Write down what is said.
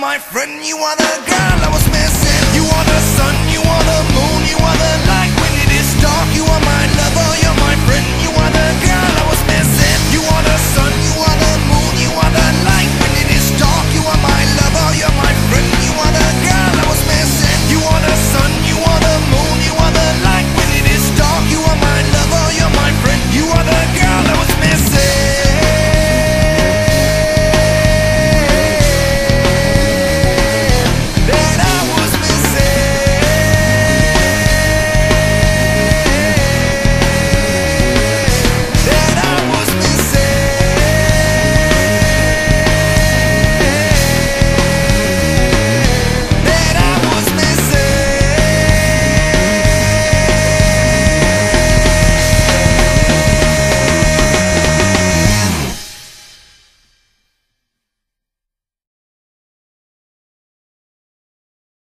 my friend You are the girl I was missing. You are the sun